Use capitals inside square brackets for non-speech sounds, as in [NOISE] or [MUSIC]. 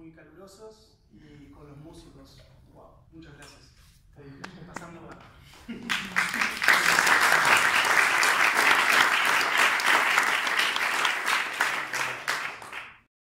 muy calurosos y con los músicos. ¡Wow! Muchas gracias. Pasando. [LAUGHS]